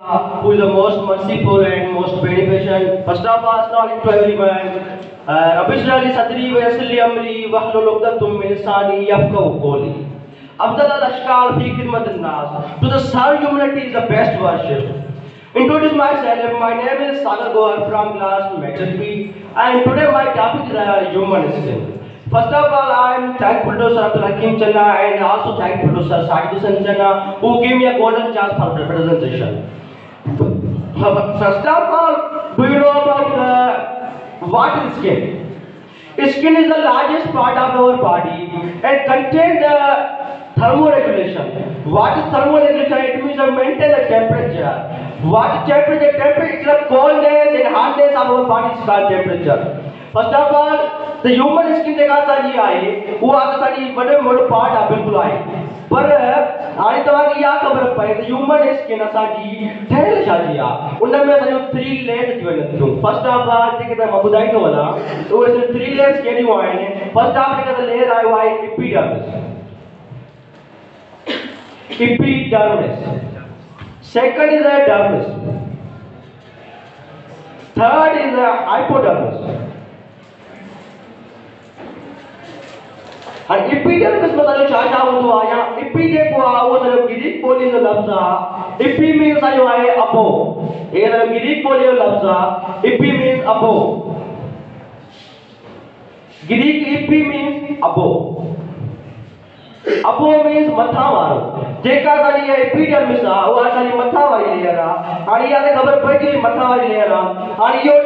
who is the most merciful and most beneficent. First of all, acknowledge to everyone. Rabbi Israeli Sadri wa Yassili Amri wa Hlul Uqdatum min Sani Yafqahu Qoli. Abdallah Ashkal fi Khidmat al-Nas. To the serve humanity is the best worship. Introduce myself. My name is Sagar Gohar from class Metric and today my topic is human sin. First of all, I am thankful to Sir Abdul Hakim Channa and also thankful to Sir Sajid Channa who gave me a golden chance for presentation. First of all, do you know about uh, what is skin? Skin is the largest part of our body and contains the thermoregulation. What is thermoregulation? It means to maintain the temperature. What temperature? Temperature is the coldness and hardness of our body is called temperature. First of all the human skin जेका असांजी आहे उहा असांजी वॾे में वॾो part आहे बिल्कुलु आहे पर हाणे तव्हांखे इहा ख़बर पए त ह्यूमन स्किन असांजी ठहियल छाजी आहे उन में असांजो थ्री लेयर्स थी वञनि थियूं फ़र्स्ट ऑफ़ ऑल जेके त माँ ॿुधाईंदो वञा उहे थ्री लेयर्स कहिड़ियूं आहिनि फ़र्स्ट ऑफ़ जेका लेयर आयो आहे epidermis epidermis second is a dermis third is a hypodermis में असांजो छा छा हूंदो आहे या इपी जेको आहे उहो असांजो ग्रीक ॿोलीअ जो लफ़्ज़ आहे इपी मीन्स असांजो आहे अबो हे असांजो ग्रीक ॿोलीअ जो लफ़्ज़ आहे epi means above Greek epi means above above means मथां वारो जेका असांजी एपिडर्मिस आहे उहा असांजी मथां वारी लेयर आहे हाणे इहा त ख़बर पइजी वई मथां वारी लेयर आहे हाणे इहो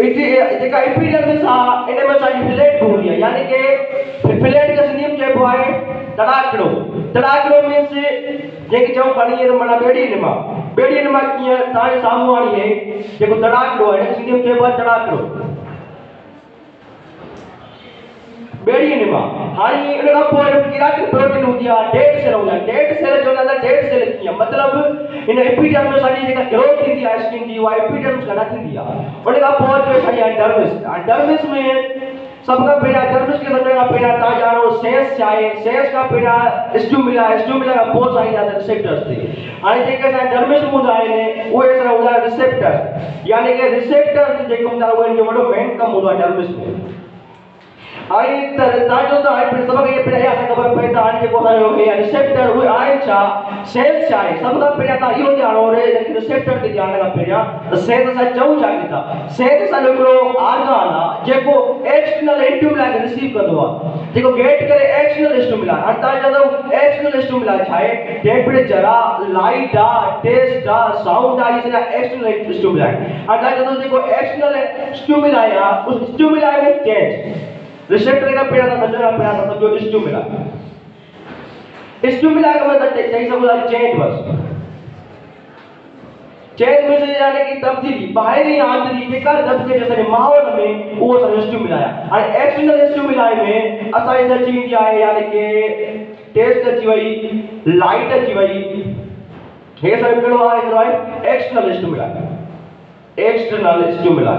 इन में असांजी फिलेट हूंदी आहे यानी कि फिलेट खे सिंधी में चइबो आहे तड़ाकड़ो। तड़ाकड़ो मींस जेके चऊं खणी ईअं माना ॿेड़ी निमा ॿेड़ी निमा कीअं तव्हांजे साम्हूं वारी आहे जेको तड़ाकड़ो आहे हिन खे सिंधी में चइबो आहे तड़ाकड़ो। उन खां पोइ हिन में केराटिन प्रोटीन हूंदी आहे डेड सेल आहिनि डेड सेल जो नालो डेड सेल कीअं मतिलबु हिन एपिडर्मिस असांजी जेका ग्रोथ थींदी आहे स्किन जी उहा एपिडर्मिस खां न थींदी आहे उन खां पोइ जो आहे डर्मिस डर्मिस में खां पहिरियाँ डर्मिस सम्झण खां पहिरियाँ तव्हां ॼाणो सेंस आहे सेंस खां पहिरियाँ स्टूमिला स्टूमिला खां पोइ साईं आहे रिसेप्टर्स ते हाणे जेके असां डर्मिस आहिनि उहे असां हूंदा आहिनि रिसेप्टर यानी कि रिसेप्टर जेके हूंदा आहिनि उहे जो वॾो मेन कमु हूंदो आहे डर्मिस में त त त तव्हां इहो ॼाणो रे रिसेप्टर ते ॼाणण खां पहिरियाँ त सेंस असां चऊं छा की था सेंस असांजो हिकिड़ो आर्गन आहे जेको एक्सटर्नल स्टिमुला खे रिसीव कंदो आहे जेको गेट करे एक्सटर्नल स्टिमुला हाणे तव्हां चवंदव एक्सटर्नल स्टिमुला छा आहे टेम्परेचर आहे लाइट आहे टेस्ट आहे साउंड आहे इहे सॼा एक्सटर्नल स्टिमुला आहिनि हाणे तव्हां चवंदव जेको एक्सटर्नल स्टिमुला आहे उस स्टिमुला में चेंज रिसेप्टर का पेड़ा था समझो ना पेड़ा था समझो स्टिमुला स्टिमुला का मतलब चेंज सब बोला चेंज बस चेंज में से यानी कि तब्दीली बाहरी आंतरिक बेकार दब के जैसे माहौल में वो सब है और एक्सटर्नल स्टिमुला में असा इधर चीज़ आहे यानी कि टेस्ट अची वई लाइट अची वई हे सब आहे हिकिड़ो आहे external stimuli external stimuli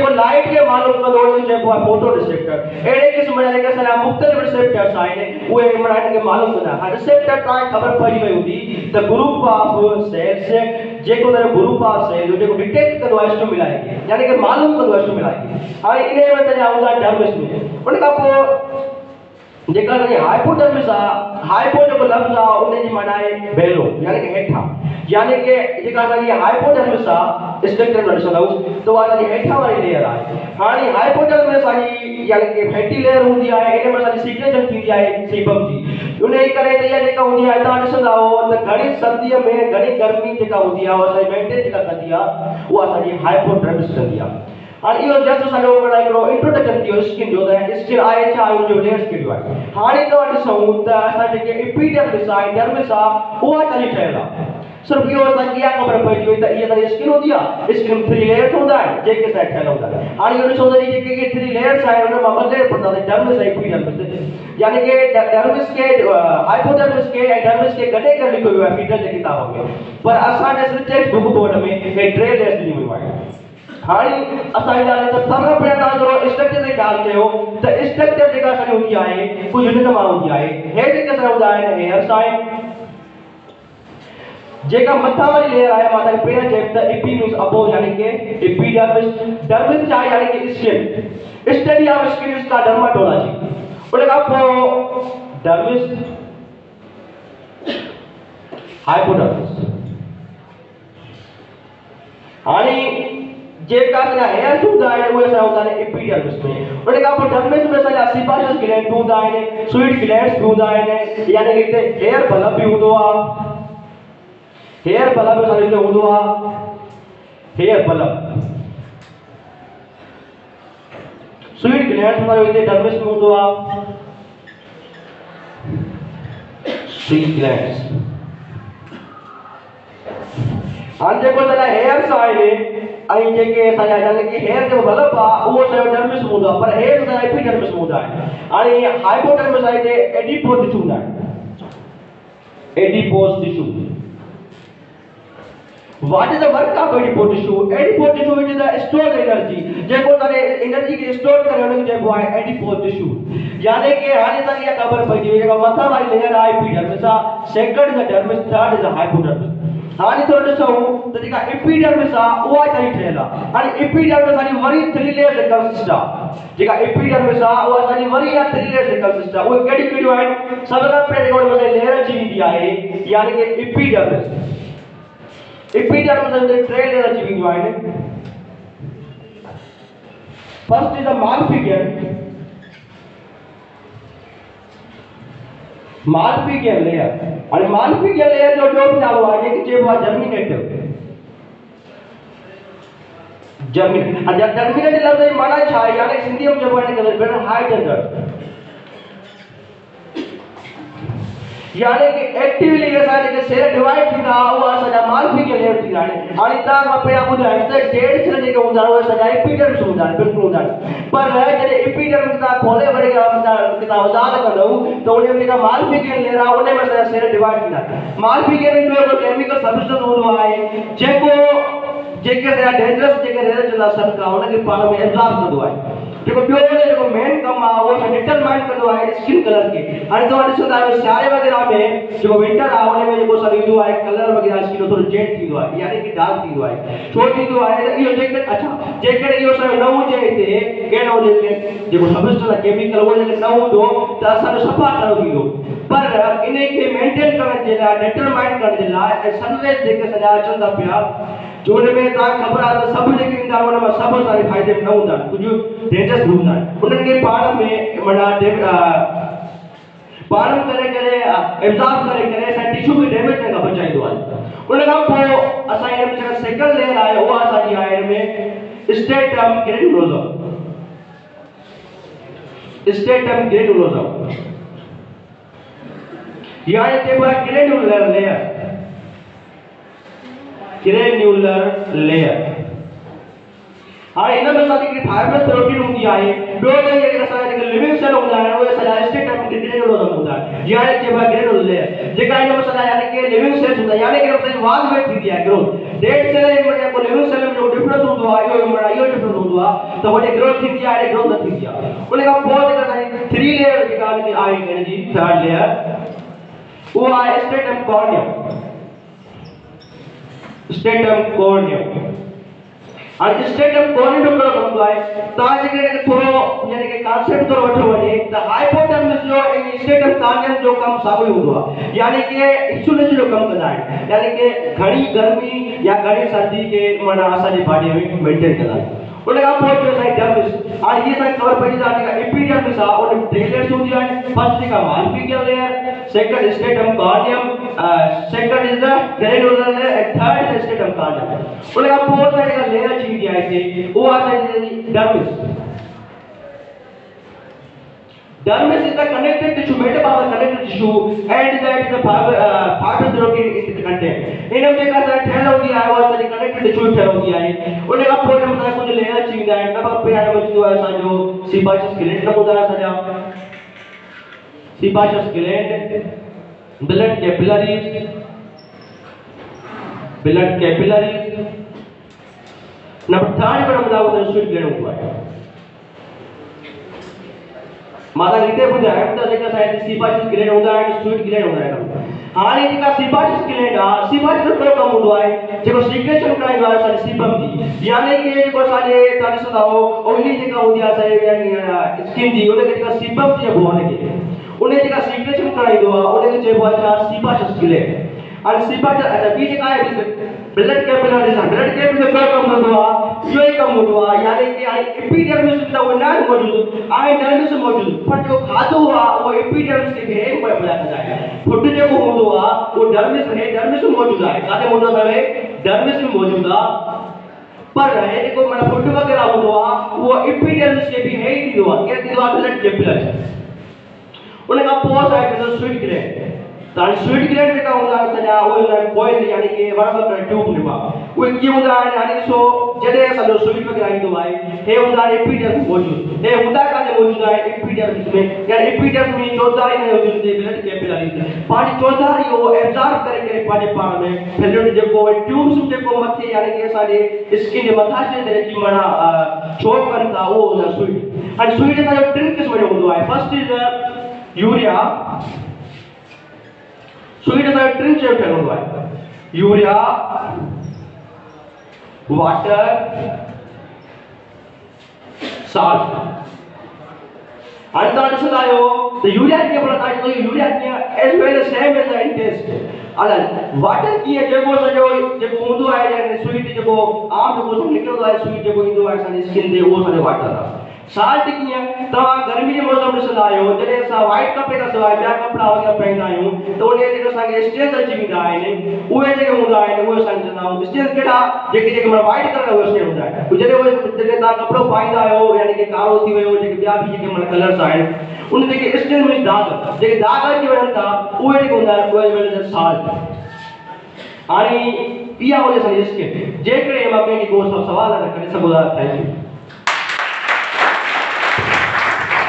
जेको लाइट के मालूम कंदो उनखे चइबो आहे फ़ोटो रिसेप्टर अहिड़े क़िस्म जा जेके रिसेप्टर साइन रिसेप्टर्स वो एक मराठ के मालूम कंदा हर रिसेप्टर तव्हांखे ख़बर पइजी वई हूंदी द ग्रुप ऑफ़ सेल्स जेको तेरे ग्रुप ऑफ़ सेल जेको डिटेक्ट कंदो आहे तो खे यानी कि मालूम कंदो आहे तो खे और इने में सॼा हूंदा डर्मिस में उनका जेका हाइपोडर्मिस आहे हाइपो जेको लफ़्ज़ आहे उन जी माना आहे बेलो, यानी कि हेठां। यानी कि जेका असांजी हाइपोडर्मिस आहे स्ट्रक्चर में ॾिसंदव त उहा असांजी हेठां वारी लेयर आहे हाणे में असांजी यानी कि फैटी लेयर हूंदी आहे इन में असांजी सीक्रेशन थींदी आहे सीबम जी। उन जे करे त इहा जेका हूंदी आहे तव्हां ॾिसंदा त घणी सर्दीअ में घणी गर्मी जेका हूंदी आहे उहा असांजी मेंटेन जेका कंदी आहे उहा असांजी हाइपोडर्मिस कंदी आहे हाणे इहो जस्ट असांजो हिकिड़ो इंट्रोडक्शन थी वियो स्किन जो त स्किन आहे छा हुनजो लेयर्स कहिड़ियूं आहे हाणे तव्हां ॾिसूं त असां जेके एपीडर्मिस आहे डर्मिस आहे उहा असांजी ठहियल आहे सिर्फ़ु इहो असांखे इहा ख़बर पइजी वई त इहा असांजी स्किन हूंदी आहे स्किन थ्री लेयर्स हूंदा आहिनि जेके असां ठहियल हूंदा आहिनि हाणे इहो ॾिसो त जेके के थ्री लेयर्स आहिनि हुन माँ ॿ लेयर पवंदा त डर्मिस ऐं एपीडर्मिस यानी कि डर्मिस खे हाइपोडर्मिस खे ऐं डर्मिस खे गॾे करे वियो आहे फीडर जे किताब में पर असांजे सिर्फ़ु टेक्स्ट बुक बोर्ड में हे टे लेयर्स ॾिनी वियूं आहिनि हाणे असां हिन लाइ त सभु पहिरियों तव्हां थोरो स्ट्रक्चर ते ॻाल्हि कयो त स्ट्रक्चर जेका असांजी हूंदी आहे कुझु हिन माँ हूंदी आहे हे जेके असां हूंदा आहिनि हेयर साइन जेका मथां वारी लेयर आहे माँ तव्हांखे पहिरियों चयो त इपी अबो यानी कि एपिडर्मिस डर्मिस छा यानी कि skin study of skin is का डर्माटोलॉजी उन खां पोइ डर्मिस, हाइपोडर्मिस। हाणे जेका असांजा हेयर हूंदा आहिनि उहे असां हूंदा आहिनि एपिडर्मिस में उन खां पोइ डर्मिस में असांजा सीबाशियस ग्लैंड हूंदा आहिनि स्वीट ग्लैंड्स बि हूंदा आहिनि यानी कि हिते हेयर बल्ब हूंदो आहे हेयर बल्ब असांजो हिते हूंदो आहे हेयर बल्ब। स्वीट ग्लैंड्स असांजो हिते डर्मिस में आहे स्वीट ग्लैंड्स जेके असांजा यानी कि हेयर जेको बल्ब आहे उहो असांजो डर्मिस में हूंदो आहे पर हेयर असांजा एपिडर्मिस में हूंदा आहिनि हाणे हाइपोडर्मिस आहे हिते एडिपोज टिशू हूंदा आहिनि adipose tissue What is the work of adipose tissue? Adipose tissue which is the stored energy. जेको तारे एनर्जी खे स्टोर करे हुनखे चइबो आहे एडिपोज टिश्यू यानी कि हाणे तव्हांखे इहा ख़बर पइजी वई जेका मथां वारी लेयर आहे एपिडर्मिस आहे second is dermis third is hypodermis हाणे थोरो ॾिसूं त जेका एपिडर्मिस आहे उहा असांजी ठहियल आहे हाणे एपिडर्मिस असांजी वरी थ्री लेयर्स जे कंसिस्ट आहे जेका एपिडर्मिस आहे उहा असांजी वरी इहा थ्री लेयर्स जे कंसिस्ट आहे उहे कहिड़ियूं कहिड़ियूं आहिनि सभ खां पहिरियों जेको असांजी लेयर अची वेंदी आहे, यानी कि एपिडर्मिस एपिडर्मिस अंदर टे लेयर अची वेंदियूं आहिनि first is a malpighian malpighian layer आणि मालफिगियन लेयर जो ॿियो चालू आहे की चइबो आहे जर्मिनेटिव जर्मिनेट। जर्मिनेट लफ़्ज़ जी माना छा आहे यानी सिंधीअ में चइबो आहे हिनखे भेण हाइट अंदरि यानी कि एक्टिवली असां जेके सेल डिवाइड थींदा उहा असांजा मालफिगियन लेयर थींदा आहिनि हाणे तव्हां माँ पहिरियाँ ॿुधायो त डेढ़ सेल जेके हूंदा आहिनि उहे असांजा एपिडर्मिस हूंदा आहिनि बिल्कुलु हूंदा आहिनि पर जॾहिं एपिडर्मिस तव्हां खोले वरी तव्हां वज़ाद कंदव त उन में जेका मालफिगियन लेयर आहे उन में असांजा सेल डिवाइड थींदा आहिनि मालफिगियन में हिकिड़ो केमिकल सब्सटेंस हूंदो आहे जेको जेके असांजा डेंजरस जेके रेयर चवंदा सन खां उनखे पाण में एब्ज़ॉर्ब कंदो आहे जेको ॿियो जेको मेन कमु आहे उहो असां डिटरमाइन कंदो आहे स्किन कलर खे हाणे तव्हां ॾिसंदा आहियो सियारे वग़ैरह में जेको विंटर आहे में जेको सभु ईंदो आहे कलर वग़ैरह स्किन थोरो जेट थींदो आहे यानी कि डार्क थींदो आहे छो थींदो आहे त इहो जेकॾहिं अच्छा जेकॾहिं इहो असांजो न हुजे हिते कहिड़ो हुजे जेको सबस्टेंस आहे केमिकल उहो जेकॾहिं न हूंदो त असांजो सफ़ा कलर थींदो पर इन खे मेंटेन करण जे लाइ डिटरमाइन करण जे लाइ ऐं सनरेज जेके सॼा अचनि था पिया जो हुन में तव्हांखे ख़बर आहे त सभु जेके ईंदा माँ असांखे फ़ाइदे में न हूंदा कुझु डेंजरस बि हूंदा उन्हनि खे पाण में, माना पाण करे करे एब्ज़ॉर्ब करे करे असां टिश्यू खे डैमेज थियण खां बचाईंदो उन खां पोइ असां हिन में सेकंड लेयर आहे उहा असांजी आहे हिन में स्टेटम ग्रेनुलोसम स्टेटम ग्रेनुलोसम या चइबो आहे ग्रेनुलर लेयर ग्रेन्युलर लेयर हाणे हिन में असांजी हिकिड़ी फाइबरस प्रोटीन हूंदी आहे ॿियो त जेके असांजा जेके लिविंग सेल हूंदा आहिनि उहे सॼा स्टेटम ग्रेनुलोसम हूंदा आहिनि जीअं हाणे चइबो आहे ग्रेनुलर लेयर जेका हिन में सॼा यानी कि लिविंग सेल्स हूंदा आहिनि यानी कि असांजी वाध में थींदी आहे ग्रोथ डेड सेल में जेको लिविंग सेल में जो डिफरेंस हूंदो आहे इहो माना इहो डिफरेंस हूंदो आहे त होॾे ग्रोथ थींदी आहे हेॾे ग्रोथ थींदी आहे उन खां पोइ जेका असांजी थ्री लेयर जेका आहे हिन जी थर्ड लेयर उहा आहे स्टेटम कॉर्नियम स्टेटम कॉर्नियम जो कहिड़ो कमु आहे तव्हां जेकॾहिं तो यानी कि कॉन्सेप्ट तो वठो वञे द हाइपोथैलेमस जो ऐं स्टेटम कार्नियम जो कम साॻियो हुआ यानी कि इंसुलेशन जो कम आहिनि यानी कि घड़ी गर्मी या घड़ी सर्दी के माना आसानी बॉडी में मेंटेन कंदा आहिनि बहुत खां पोइ जब इस आज ये साइड असांखे ख़बर जाने का इंपीरियल एपीडर्मिस आहे उन्हें टे लेयर्स दिया है। फ़र्स्ट जेका मालफिकियल है। Second stratum corneum second is the granular layer and third is stratum corneum उन जब पोइ असांजी जेका लेयर अची वेंदी आहे हिते उहा असांजी dermis Dermis is the connected tissue the connected tissue and that is the fiber uh, fibers located in the content. इन में जेका असां ठहियल हूंदी आहे उहा असांजी कनेक्टेड टिश्यू ठहियल हूंदी आहे उन खां पोइ हिन में असां कुझु लेयर अची वेंदा आहिनि नंबर पहिरियों नंबर थींदो आहे असांजो सीबाइसिस ग्लैंड हूंदा आहे असांजा sebaceous gland blood capillaries blood capillaries number third पर हूंदा आहे स्वीट ग्लैंड हूंदो आहे माता रीते ॿुधायो त जेका असांजे सीबाइसिस ग्लैंड हूंदा आहिनि स्वीट ग्लैंड हूंदा आहिनि हाणे जेका सीबाइसिस ग्लैंड आहे सीबाइसिस जो कहिड़ो कमु हूंदो आहे जेको सीक्रेशन कराईंदो आहे असांजे सीबम जी यानी कि जेको असांजे तव्हां ॾिसंदा हो ऑयली जेका हूंदी आहे असांजे यानी स्किन जी उनखे जेका सीबम जी चइबो आहे उनखे उन जेका सीक्रेशन कराईंदो आहे उनखे चइबो आहे छा सीबाइसिस ग्लैंड हाणे सीबाइसिस अच्छा ॿी जेका आहे ब्लड कैपिलरीज ब्लड कैपिलरी जो कहिड़ो कि हाणे एपिडर्मिस त उहो न आहे मौजूदु आहे डर्मिस मौजूदु पर जेको खाधो आहे उहो एपिडर्मिस खे हेठि पिया कंदा आहिनि फुड जेको हूंदो आहे उहो डर्मिस हेठि डर्मिस मौजूदु आहे किथे मौजूदु आहे डर्मिस में मौजूदु आहे पर हे जेको माना फुड वग़ैरह आहे उहो एपिडर्मिस खे बि हेठि ॾींदो आहे केरु ॾींदो आहे ब्लड कैपिलरी उन खां पोइ असांखे स्वीट ग्रैंड त हाणे स्वीट ग्रैंड जेका हूंदा आहिनि असांजा उहे हूंदा आहिनि बॉइल यानी कि वण वकर ट्यूब में उहे कीअं हूंदा आहिनि हाणे ॾिसो जॾहिं असांजो स्वीट वग़ैरह ईंदो आहे हे हूंदा आहिनि एपीडर्मिस मौजूदु हे हूंदा काथे मौजूदु आहे एपीडर्मिस में यानी एपीडर्मिस में चौधारी में मौजूदु हूंदी ब्लड कैपिलरी पंहिंजी चौधारी उहो एब्ज़ॉर्ब करे करे पंहिंजे पाण में फ़िल्म जेको ट्यूब्स जेको मथे यानी कि असांजे स्किन जे मथां जे तरह की माना कनि था उहो हूंदा स्वीट हाणे स्वीट असांजो टिनि क़िस्म जो हूंदो आहे फ़र्स्ट इज़ यूरिया शयूं ठहियल हूंदो आहे यूरिया वाटर salt हाणे तव्हां ॾिसंदा आहियो त यूरिया कीअं भला तव्हां चवंदो यूरिया कीअं as well same as in taste अलाए वाटर कीअं जेको सॼो जेको हूंदो आहे यानी स्वीट जेको आम जेको सभु निकिरंदो आहे स्वीट जेको ईंदो आहे असांजी स्किन ते उहो असांजो वाटर आहे साल्ट कीअं तव्हां गर्मी जे मौसम ॾिसंदा आहियो जॾहिं असां वाइट कपिड़े खां सवाइ ॿिया कपिड़ा वग़ैरह पाईंदा आहियूं, त उन जेके असांखे स्टेज अची वेंदा आहिनि। उहे जेके हूंदा आहिनि, उहे असां चवंदा आहियूं स्टेज कहिड़ा जेके जेके माना वाइट कलर उहे स्टेज हूंदा आहिनि। जॾहिं उहे जॾहिं तव्हां कपिड़ो पाईंदा आहियो, यानी कि कारो थी वियो, जेके ॿिया बि जेके माना कलर्स आहिनि, उन जेके स्टेज में दाग, जेके दाग अची वञनि था, उहे जेके हूंदा आहिनि, उहे वेल साल्ट हाणे इहा हुजे असांजी स्किन जेकॾहिं माँ कंहिंखे को सवाल अगरि करे सघो थैंक यू